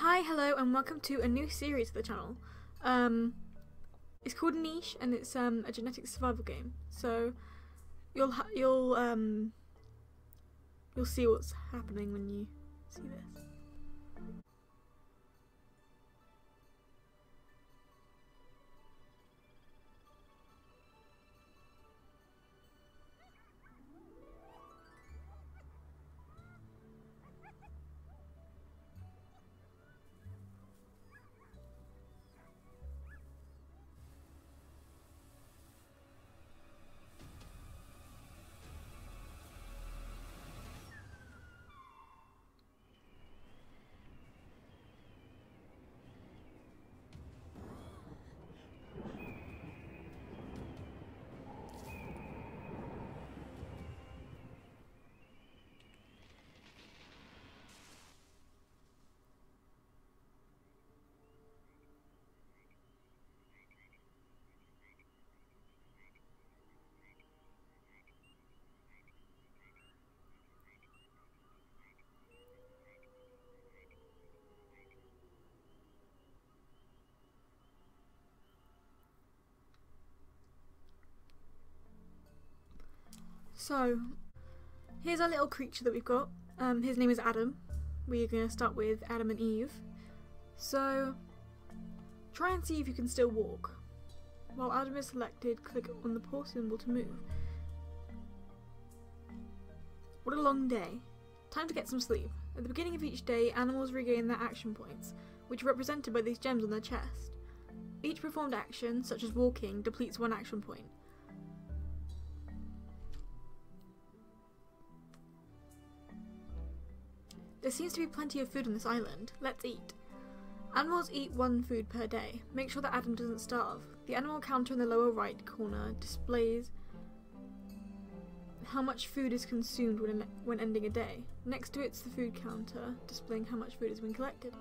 Hi, hello, and welcome to a new series of the channel. Um, it's called Niche, and it's um, a genetic survival game. So you'll you'll um, you'll see what's happening when you see this. So, here's our little creature that we've got. Um, his name is Adam. We're going to start with Adam and Eve. So, try and see if you can still walk. While Adam is selected, click on the paw symbol to move. What a long day. Time to get some sleep. At the beginning of each day, animals regain their action points, which are represented by these gems on their chest. Each performed action, such as walking, depletes one action point. There seems to be plenty of food on this island. Let's eat. Animals eat one food per day. Make sure that Adam doesn't starve. The animal counter in the lower right corner displays how much food is consumed when, when ending a day. Next to it's the food counter, displaying how much food has been collected.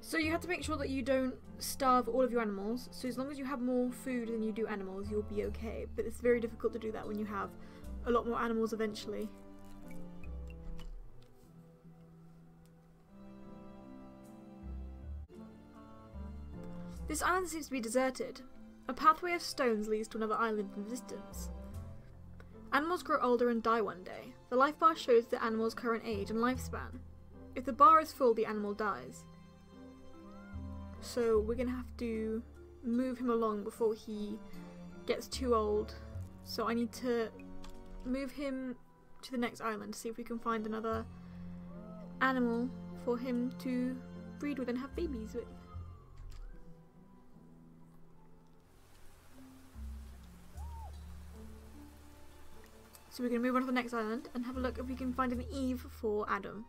So you have to make sure that you don't starve all of your animals. So as long as you have more food than you do animals, you'll be okay. But it's very difficult to do that when you have a lot more animals eventually. This island seems to be deserted. A pathway of stones leads to another island in the distance. Animals grow older and die one day. The life bar shows the animal's current age and lifespan. If the bar is full, the animal dies. So we're gonna have to move him along before he gets too old. So I need to move him to the next island to see if we can find another animal for him to breed with and have babies with. So we're going to move on to the next island and have a look if we can find an Eve for Adam.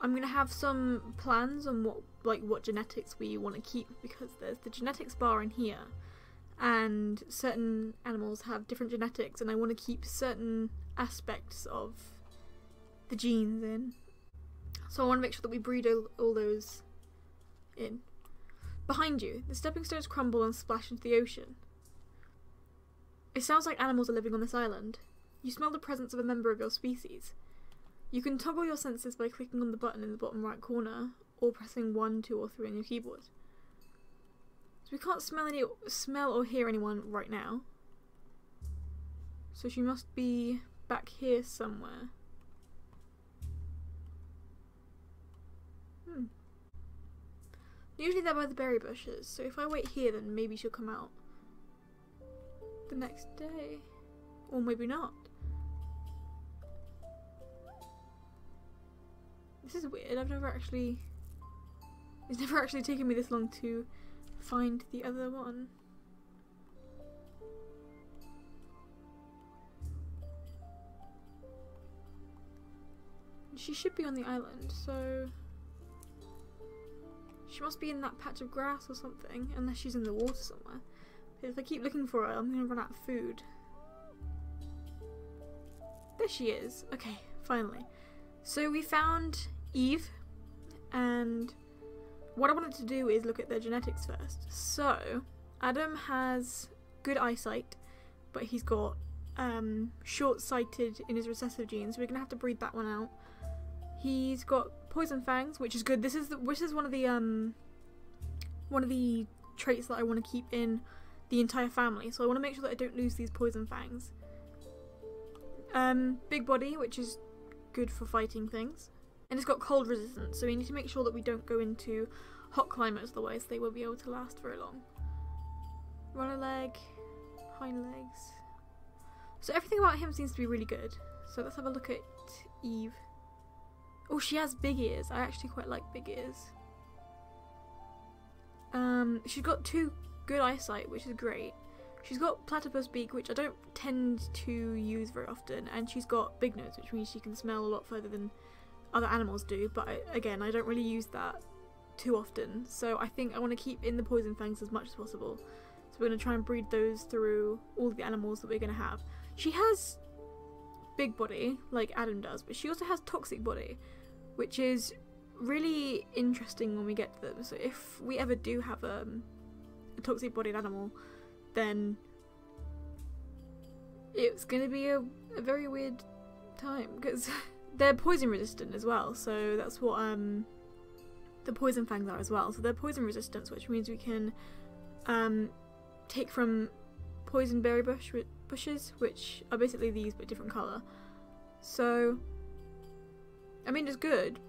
I'm going to have some plans on what like what genetics we want to keep because there's the genetics bar in here and certain animals have different genetics and I want to keep certain aspects of the genes in. So I want to make sure that we breed all, all those in. Behind you, the stepping stones crumble and splash into the ocean. It sounds like animals are living on this island. You smell the presence of a member of your species. You can toggle your senses by clicking on the button in the bottom right corner, or pressing 1, 2 or 3 on your keyboard. So we can't smell any smell or hear anyone right now. So she must be back here somewhere. Hmm. Usually they're by the berry bushes, so if I wait here then maybe she'll come out the next day. Or maybe not. This is weird. I've never actually... It's never actually taken me this long to find the other one. She should be on the island, so... She must be in that patch of grass or something, unless she's in the water somewhere. If I keep looking for her, I'm gonna run out of food. There she is. Okay, finally. So we found Eve, and what I wanted to do is look at their genetics first. So, Adam has good eyesight, but he's got um, short-sighted in his recessive genes, we're gonna have to breed that one out. He's got poison fangs, which is good. This is the, which is one of the um one of the traits that I want to keep in the entire family. So I want to make sure that I don't lose these poison fangs. Um, big body, which is good for fighting things, and it's got cold resistance. So we need to make sure that we don't go into hot climates, otherwise they won't be able to last very long. Runner leg, hind legs. So everything about him seems to be really good. So let's have a look at Eve. Oh, she has big ears. I actually quite like big ears. Um, she's got two good eyesight, which is great. She's got platypus beak, which I don't tend to use very often, and she's got big nose, which means she can smell a lot further than other animals do. But I, again, I don't really use that too often, so I think I want to keep in the poison fangs as much as possible. So we're going to try and breed those through all the animals that we're going to have. She has big body, like Adam does, but she also has toxic body, which is really interesting when we get to them. So if we ever do have um, a toxic bodied animal, then it's going to be a, a very weird time because they're poison resistant as well. So that's what um the poison fangs are as well. So they're poison resistant, which means we can um take from poison berry bush bushes, which are basically these but different color. So I mean it's good,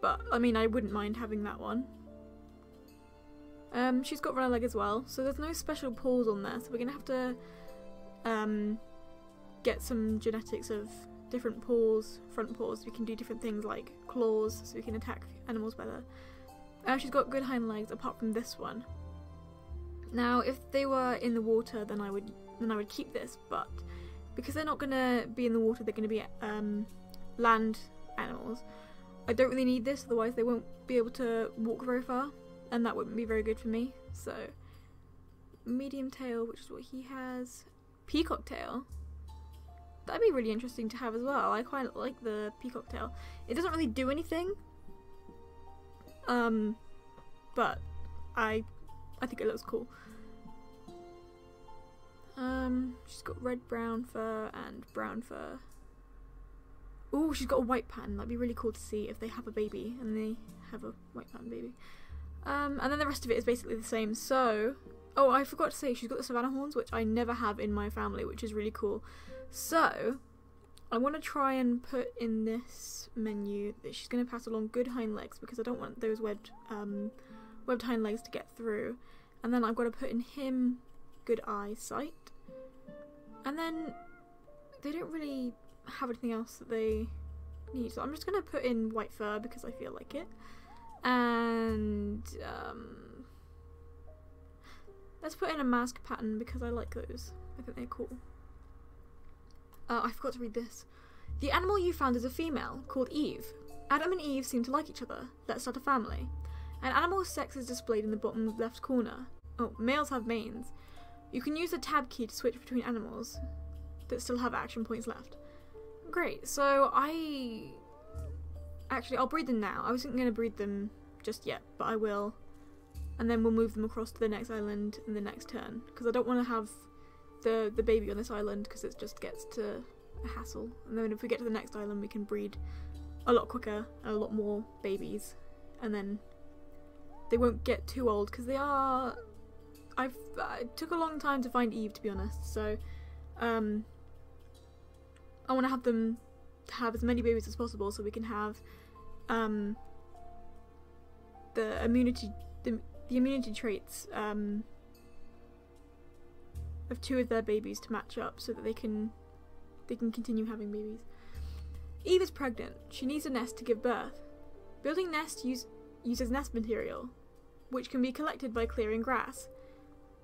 but I mean I wouldn't mind having that one. Um, she's got runner leg as well, so there's no special paws on there, so we're gonna have to um, get some genetics of different paws, front paws. We can do different things like claws, so we can attack animals better. Uh, she's got good hind legs, apart from this one. Now, if they were in the water, then I would then I would keep this, but because they're not gonna be in the water, they're gonna be um, land animals. I don't really need this, otherwise they won't be able to walk very far and that wouldn't be very good for me. So, medium tail, which is what he has. Peacock tail. That'd be really interesting to have as well. I quite like the peacock tail. It doesn't really do anything. Um, but I, I think it looks cool. Um, she's got red brown fur and brown fur. Oh, she's got a white pattern. That'd be really cool to see if they have a baby and they have a white pattern baby. Um, and then the rest of it is basically the same. So, oh, I forgot to say, she's got the savannah horns, which I never have in my family, which is really cool. So, I want to try and put in this menu that she's going to pass along good hind legs because I don't want those webbed, um, webbed hind legs to get through. And then I've got to put in him good eyesight. And then they don't really have anything else that they need. So I'm just going to put in white fur because I feel like it and um, let's put in a mask pattern because I like those. I think they're cool. Uh, I forgot to read this. The animal you found is a female called Eve. Adam and Eve seem to like each other. Let's start a family. An animal's sex is displayed in the bottom left corner. Oh, males have manes. You can use the tab key to switch between animals that still have action points left. Great, so I Actually, I'll breed them now. I wasn't going to breed them just yet, but I will. And then we'll move them across to the next island in the next turn. Because I don't want to have the, the baby on this island because it just gets to a hassle. And then if we get to the next island, we can breed a lot quicker and a lot more babies. And then they won't get too old because they are... I've, it took a long time to find Eve, to be honest. So, um, I want to have them have as many babies as possible so we can have um, the immunity the, the immunity traits um, of two of their babies to match up so that they can they can continue having babies. Eve is pregnant. She needs a nest to give birth. Building nest use, uses nest material, which can be collected by clearing grass.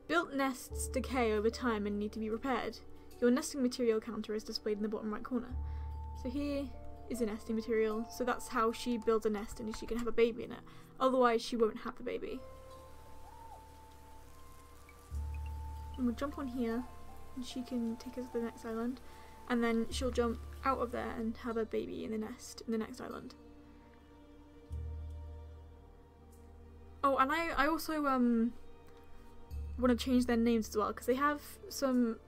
Built nests decay over time and need to be repaired. Your nesting material counter is displayed in the bottom right corner. So here is a nesting material. So that's how she builds a nest and she can have a baby in it. Otherwise she won't have the baby. And we'll jump on here and she can take us to the next island. And then she'll jump out of there and have a baby in the nest in the next island. Oh, and I, I also um want to change their names as well because they have some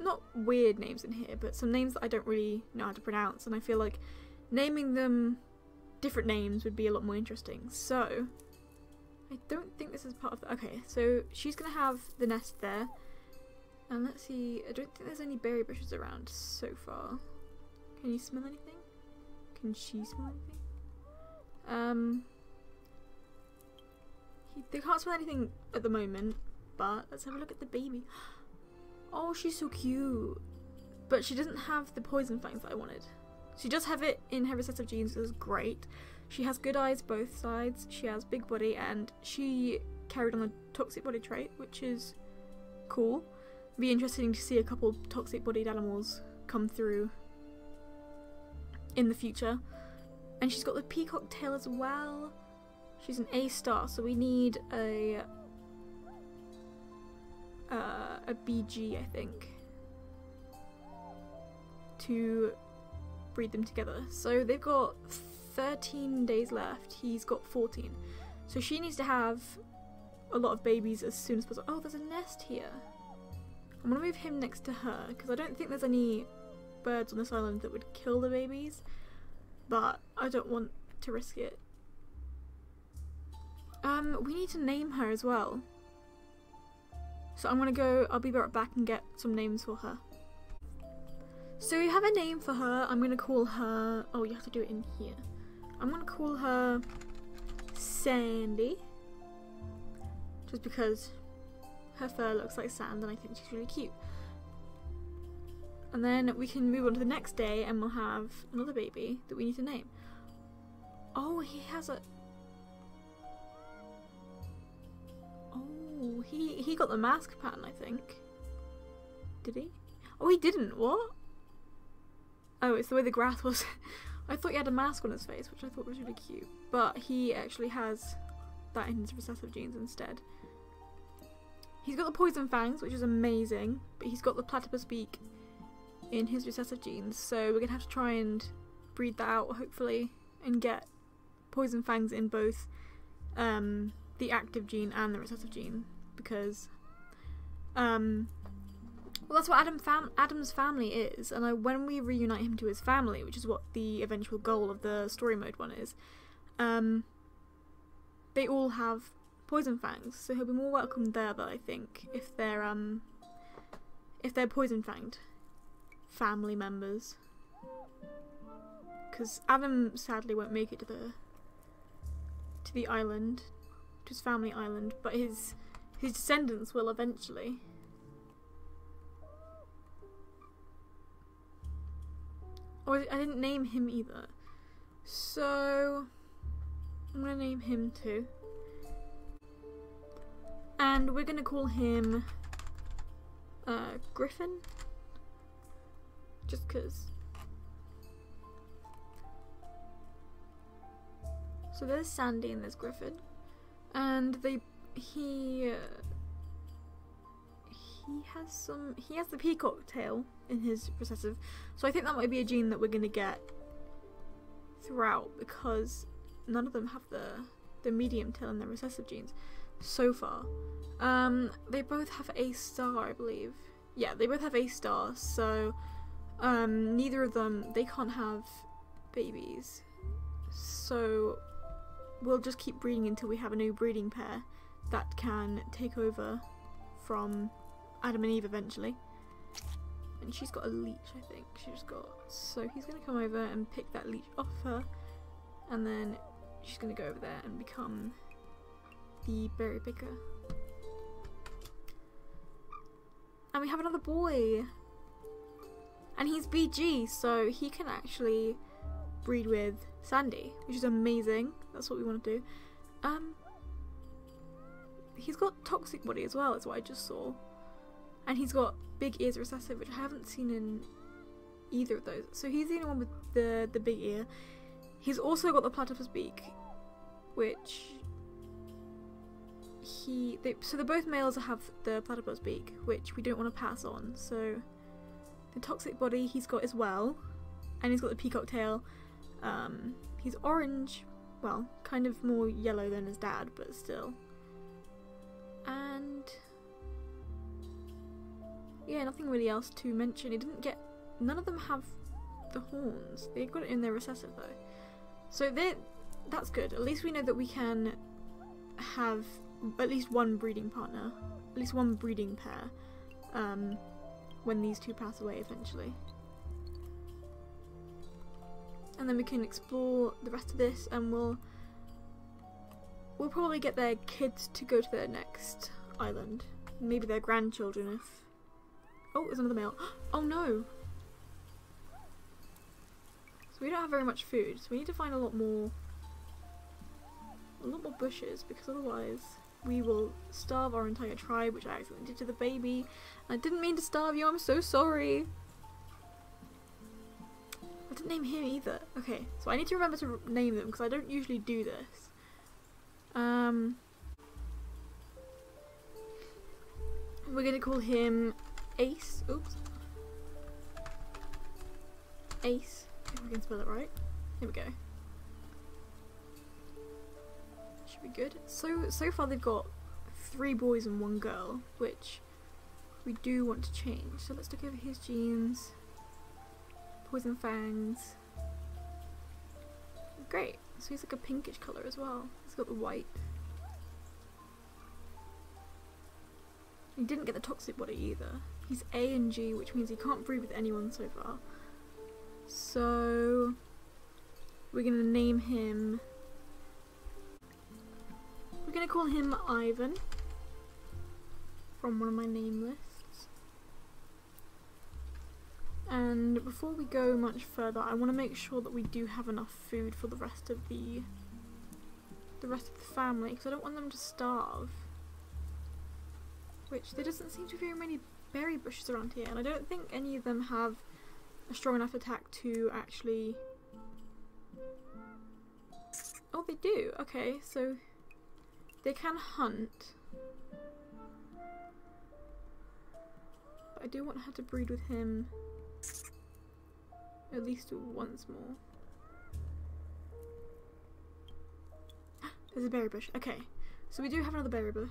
not weird names in here, but some names that I don't really know how to pronounce, and I feel like naming them different names would be a lot more interesting. So, I don't think this is part of the. Okay, so she's gonna have the nest there. And let's see, I don't think there's any berry bushes around so far. Can you smell anything? Can she smell anything? Um, he, they can't smell anything at the moment, but let's have a look at the baby. Oh, she's so cute. But she doesn't have the poison fangs that I wanted. She does have it in her recessive genes, which is great. She has good eyes both sides, she has big body, and she carried on the toxic body trait, which is cool. Be interesting to see a couple toxic bodied animals come through in the future. And she's got the peacock tail as well. She's an A star, so we need a uh, a BG, I think, to breed them together. So they've got 13 days left. He's got 14. So she needs to have a lot of babies as soon as possible. Oh, there's a nest here. I'm gonna move him next to her because I don't think there's any birds on this island that would kill the babies, but I don't want to risk it. Um, we need to name her as well. So I'm gonna go, I'll be right back and get some names for her. So we have a name for her. I'm gonna call her, oh, you have to do it in here. I'm gonna call her Sandy. Just because her fur looks like sand and I think she's really cute. And then we can move on to the next day and we'll have another baby that we need to name. Oh, he has a... he, he got the mask pattern, I think. Did he? Oh, he didn't. What? Oh, it's the way the grass was. I thought he had a mask on his face, which I thought was really cute. But he actually has that in his recessive genes instead. He's got the poison fangs, which is amazing, but he's got the platypus beak in his recessive genes, so we're gonna have to try and breed that out, hopefully, and get poison fangs in both um, the active gene and the recessive gene, because um, well, that's what Adam fam- Adam's family is, and I, when we reunite him to his family, which is what the eventual goal of the story mode one is, um, they all have poison fangs, so he'll be more welcome there. But I think if they're um, if they're poison fanged family members, because Adam sadly won't make it to the to the island, to his family island, but his his descendants will eventually. Oh, I didn't name him either. So, I'm gonna name him too. And we're gonna call him uh, Griffin. Just because. So there's Sandy and there's Griffin. And they. He. Uh, he has some. He has the peacock tail in his recessive. So I think that might be a gene that we're gonna get throughout because none of them have the the medium tail in their recessive genes so far. Um, they both have A star, I believe. Yeah, they both have A star, so um, neither of them, they can't have babies. So we'll just keep breeding until we have a new breeding pair that can take over from Adam and Eve eventually. And she's got a leech, I think. She's got. So he's going to come over and pick that leech off her. And then she's going to go over there and become the berry picker. And we have another boy. And he's BG, so he can actually breed with Sandy, which is amazing. That's what we want to do. Um, he's got toxic body as well, is what I just saw. And he's got big ears recessive, which I haven't seen in either of those. So he's the only one with the, the big ear. He's also got the platypus beak, which he they, so the both males have the platypus beak, which we don't want to pass on. So the toxic body he's got as well, and he's got the peacock tail. Um, he's orange, well, kind of more yellow than his dad, but still. And yeah, nothing really else to mention. It didn't get. None of them have the horns. They got it in their recessive though. So they that's good. At least we know that we can have at least one breeding partner, at least one breeding pair, um, when these two pass away eventually. And then we can explore the rest of this and we'll we'll probably get their kids to go to their next island. Maybe their grandchildren if Oh, there's another male. Oh no! So we don't have very much food, so we need to find a lot more a lot more bushes because otherwise we will starve our entire tribe, which I accidentally did to the baby. I didn't mean to starve you, I'm so sorry. I didn't name him either. Okay, so I need to remember to name them because I don't usually do this. Um, we're gonna call him Ace. Oops. Ace, if we can spell it right. Here we go. Should be good. So so far they've got three boys and one girl, which we do want to change. So let's look over his genes. Poison fangs. Great. So he's like a pinkish colour as well. He's got the white. He didn't get the toxic body either. He's A and G, which means he can't breed with anyone so far. So we're gonna name him. We're gonna call him Ivan from one of my name lists. And before we go much further, I want to make sure that we do have enough food for the rest of the the rest of the family because I don't want them to starve. Which there doesn't seem to be very many berry bushes around here, and I don't think any of them have a strong enough attack to actually... Oh, they do. Okay, so they can hunt. But I do want her to breed with him at least once more. There's a berry bush. Okay, so we do have another berry bush,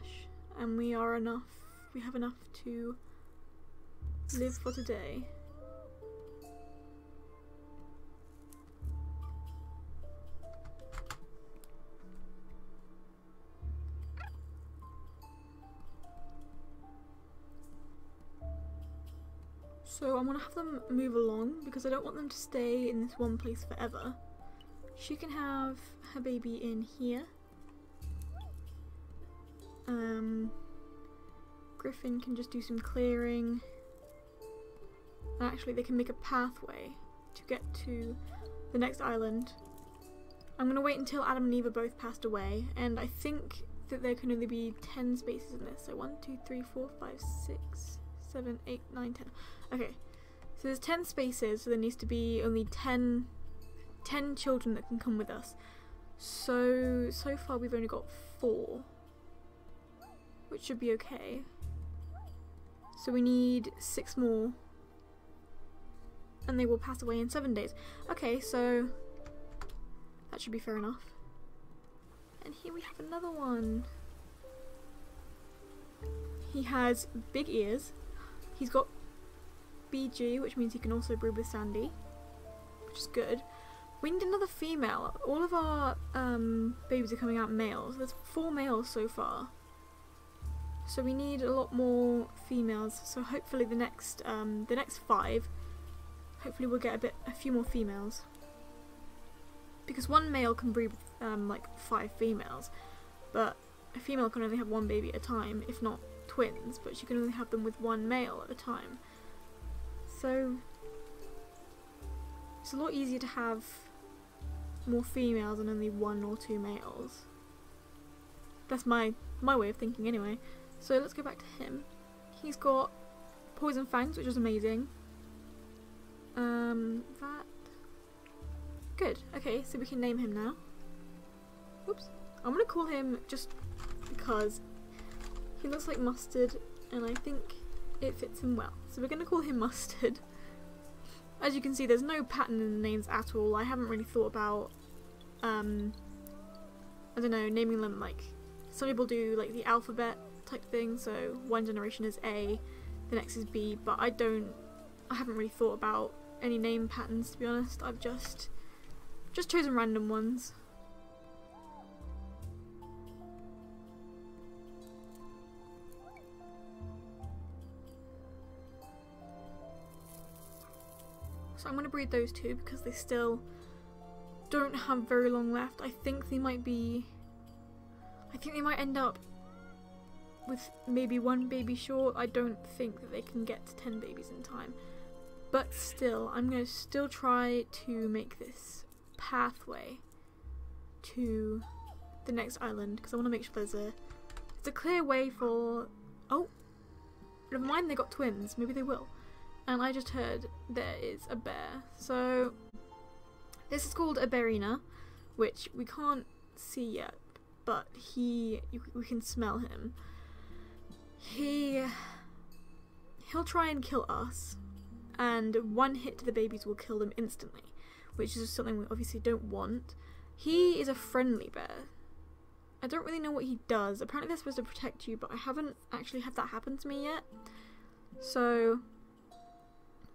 and we are enough. We have enough to live for today. So I'm gonna have them move along because I don't want them to stay in this one place forever. She can have her baby in here. Um, Griffin can just do some clearing. And actually they can make a pathway to get to the next island. I'm gonna wait until Adam and Eve both passed away and I think that there can only be 10 spaces in this. So 1, 2, 3, 4, 5, 6, 7, 8, 9, 10. Okay, so there's 10 spaces, so there needs to be only 10, 10 children that can come with us. So, so far we've only got 4, which should be okay. So we need 6 more, and they will pass away in 7 days. Okay, so that should be fair enough. And here we have another one. He has big ears. He's got BG, which means he can also breed with Sandy, which is good. We need another female. All of our um, babies are coming out males. There's four males so far. So we need a lot more females. So hopefully the next um, the next five, hopefully we'll get a bit a few more females. Because one male can breed with um, like five females, but a female can only have one baby at a time, if not twins. But she can only have them with one male at a time. So it's a lot easier to have more females and only one or two males. That's my my way of thinking anyway. So let's go back to him. He's got poison fangs, which is amazing. Um, that good. Okay, so we can name him now. Oops. I'm gonna call him just because looks like mustard, and I think it fits him well. So we're going to call him Mustard. As you can see, there's no pattern in the names at all. I haven't really thought about, um, I don't know, naming them like, some people do like the alphabet type thing, so one generation is A, the next is B, but I don't, I haven't really thought about any name patterns to be honest. I've just just chosen random ones. I'm going to breed those two because they still don't have very long left. I think they might be... I think they might end up with maybe one baby short. I don't think that they can get to 10 babies in time. But still, I'm going to still try to make this pathway to the next island because I want to make sure there's a, it's a clear way for... Oh! Never mind, they got twins. Maybe they will and I just heard there is a bear. So this is called a bearina, which we can't see yet, but he we can smell him. He he'll try and kill us, and one hit to the babies will kill them instantly, which is something we obviously don't want. He is a friendly bear. I don't really know what he does. Apparently they're supposed to protect you, but I haven't actually had that happen to me yet. So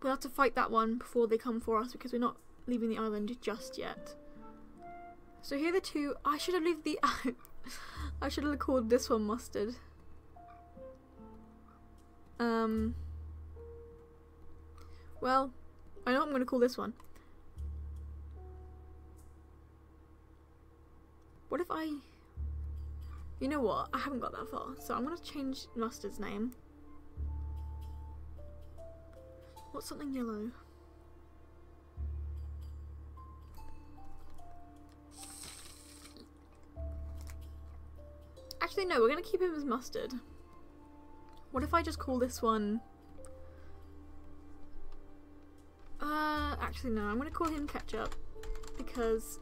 We'll have to fight that one before they come for us because we're not leaving the island just yet. So here are the two. I should have left the. I should have called this one mustard. Um. Well, I know what I'm going to call this one. What if I... You know what? I haven't got that far. So I'm going to change Mustard's name. What's something yellow? Actually, no, we're going to keep him as mustard. What if I just call this one... Uh, actually no, I'm going to call him ketchup. Because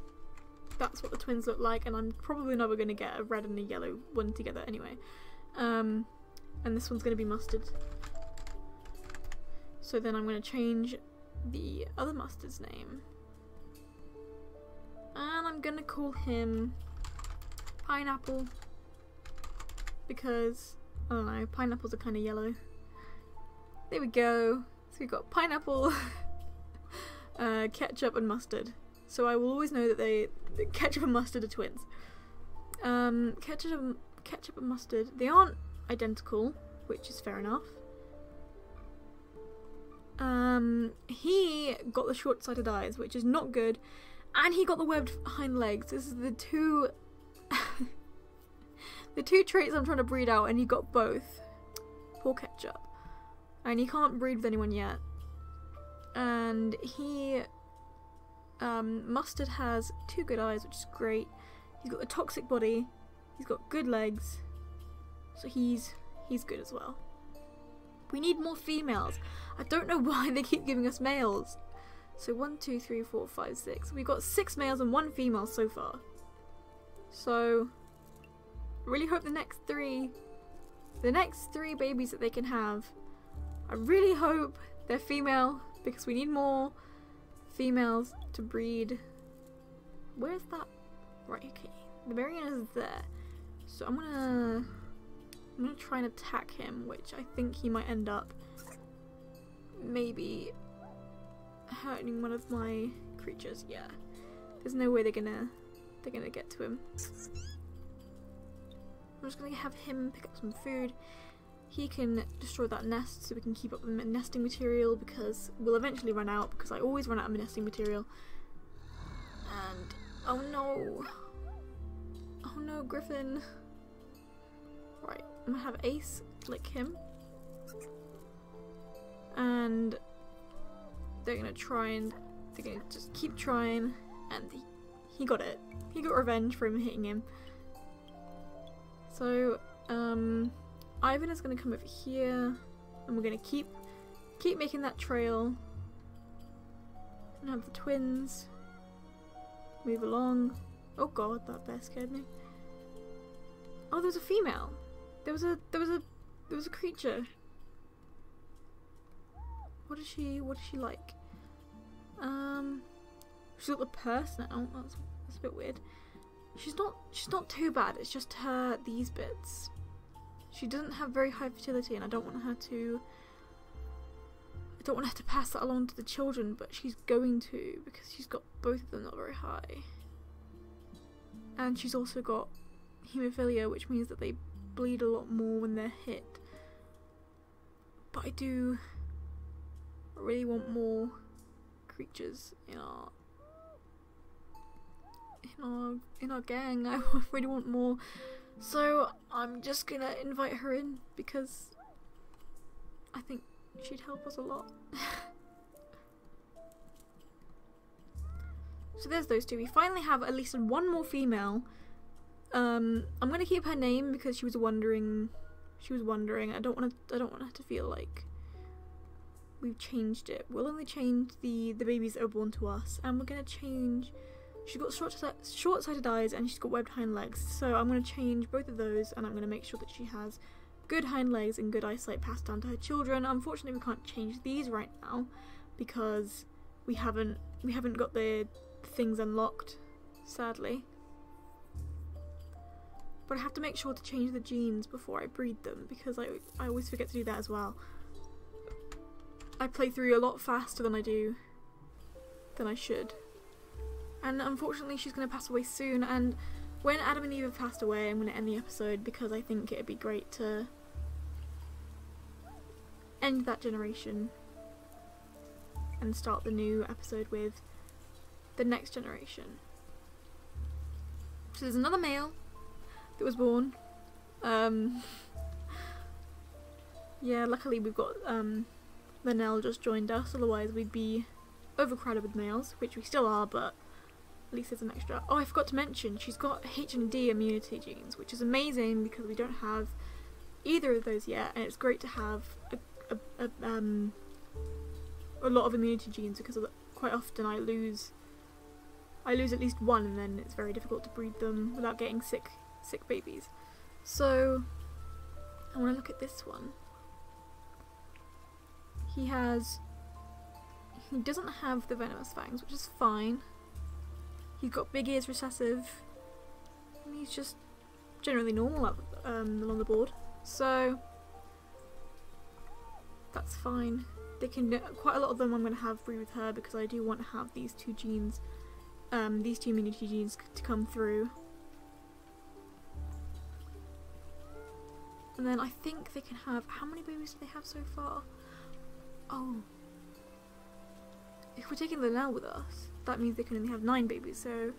that's what the twins look like and I'm probably never going to get a red and a yellow one together anyway. Um, and this one's going to be mustard. So then I'm going to change the other mustard's name. And I'm going to call him Pineapple. Because, I don't know, pineapples are kind of yellow. There we go. So we've got pineapple, uh, ketchup and mustard. So I will always know that they ketchup and mustard are twins. Um, ketchup, and, ketchup and mustard, they aren't identical, which is fair enough. Um, he got the short-sighted eyes, which is not good, and he got the webbed hind legs. This is the two, the two traits I'm trying to breed out, and he got both. Poor ketchup, and he can't breed with anyone yet. And he, um, mustard has two good eyes, which is great. He's got a toxic body. He's got good legs, so he's he's good as well. We need more females. I don't know why they keep giving us males. So one, two, three, four, five, six. We've got six males and one female so far. So, I really hope the next three, the next three babies that they can have, I really hope they're female because we need more females to breed. Where's that? Right, okay. The Marion is there. So I'm gonna I'm gonna try and attack him, which I think he might end up maybe hurting one of my creatures. Yeah, there's no way they're gonna they're gonna get to him. I'm just gonna have him pick up some food. He can destroy that nest so we can keep up the nesting material because we'll eventually run out because I always run out of nesting material. And oh no, oh no, Griffin. Right, I'm gonna have Ace lick him. And they're gonna try and they're gonna just keep trying and he, he got it. He got revenge for him hitting him. So, um Ivan is gonna come over here and we're gonna keep keep making that trail. And have the twins move along. Oh god, that bear scared me. Oh, there's a female. There was a there was a there was a creature. What is she what is she like? Um she's got the purse now. That's that's a bit weird. She's not she's not too bad, it's just her these bits. She doesn't have very high fertility and I don't want her to I don't want her to pass that along to the children, but she's going to because she's got both of them not very high. And she's also got hemophilia, which means that they bleed a lot more when they're hit. But I do really want more creatures in our in our in our gang. I really want more. So I'm just gonna invite her in because I think she'd help us a lot. so there's those two. We finally have at least one more female. Um, I'm gonna keep her name because she was wondering. She was wondering. I don't want to. I don't want her to feel like we've changed it. We'll only change the the babies that are born to us, and we're gonna change. She's got short short-sighted eyes and she's got webbed hind legs. So I'm gonna change both of those, and I'm gonna make sure that she has good hind legs and good eyesight passed down to her children. Unfortunately, we can't change these right now because we haven't we haven't got the things unlocked, sadly. But I have to make sure to change the genes before I breed them because I I always forget to do that as well. I play through a lot faster than I do than I should. And unfortunately she's going to pass away soon and when Adam and Eve have passed away I'm going to end the episode because I think it'd be great to end that generation and start the new episode with the next generation. So there's another male that was born. Um, yeah, luckily we've got um, Linnell just joined us, otherwise we'd be overcrowded with males, which we still are, but at least there's an extra. Oh, I forgot to mention, she's got H and D immunity genes, which is amazing because we don't have either of those yet, and it's great to have a, a, a um, a lot of immunity genes because quite often I lose I lose at least one and then it's very difficult to breed them without getting sick sick babies. So I want to look at this one. He has he doesn't have the venomous fangs, which is fine. He's got big ears recessive. And he's just generally normal up um, along the board. So that's fine. They can quite a lot of them I'm going to have breed with her because I do want to have these two genes, um, these two immunity genes to come through. And then I think they can have how many babies do they have so far? Oh, if we're taking Linnell with us, that means they can only have nine babies. So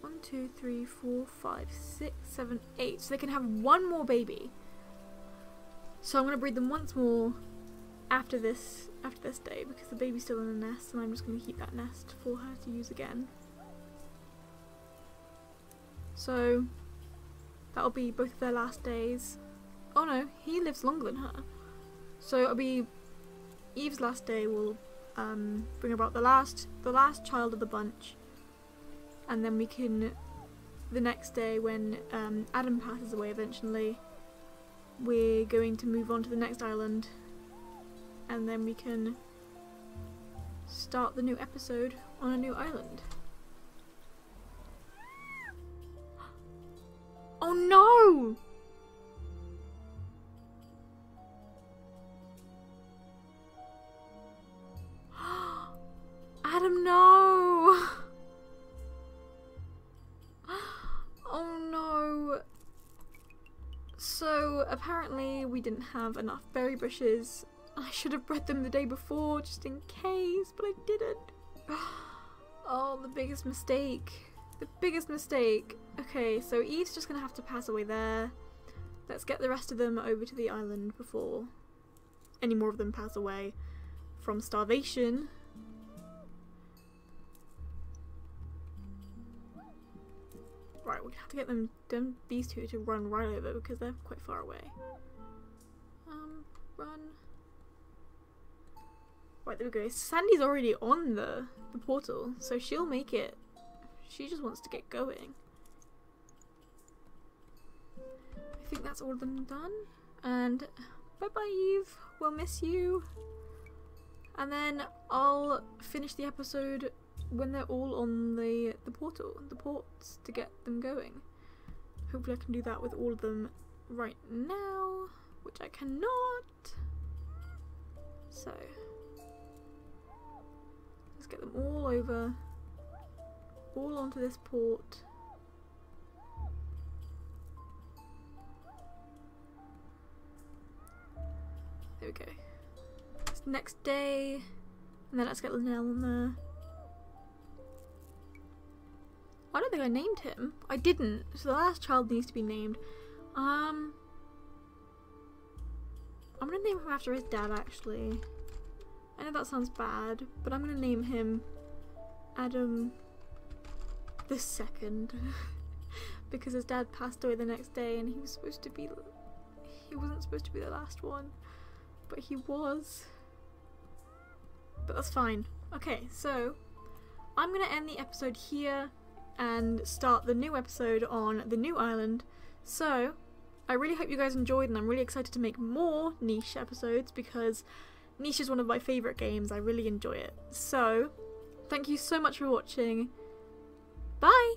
one, two, three, four, five, six, seven, eight. So they can have one more baby. So I'm gonna breed them once more after this after this day because the baby's still in the nest and I'm just to keep that nest for her to use again. So that'll be both of their last days. Oh no, he lives longer than her. So it'll be Eve's last day will um, bring about the last the last child of the bunch and then we can the next day when um, Adam passes away eventually we're going to move on to the next island and then we can start the new episode on a new island. Oh no! Didn't have enough berry bushes I should have bred them the day before just in case, but I didn't. Oh, the biggest mistake. The biggest mistake. Okay, so Eve's just gonna have to pass away there. Let's get the rest of them over to the island before any more of them pass away from starvation. Right, we have to get them, them, these two to run right over because they're quite far away. Um, run. Right, there we go. Sandy's already on the, the portal, so she'll make it. She just wants to get going. I think that's all of them done. And bye-bye, Eve. We'll miss you. And then I'll finish the episode when they're all on the, the portal, the ports, to get them going. Hopefully I can do that with all of them right now, which I cannot. So... Let's get them all over. All onto this port. There we go. It's next day. And then let's get Linnell on there. I don't think I named him. I didn't. So the last child needs to be named. Um, I'm gonna name him after his dad actually. I know that sounds bad, but I'm gonna name him Adam the second. Because his dad passed away the next day and he was supposed to be he wasn't supposed to be the last one but he was. But that's fine. Okay so I'm gonna end the episode here and start the new episode on the new island. So I really hope you guys enjoyed and I'm really excited to make more niche episodes because niche is one of my favourite games. I really enjoy it. So, thank you so much for watching. Bye!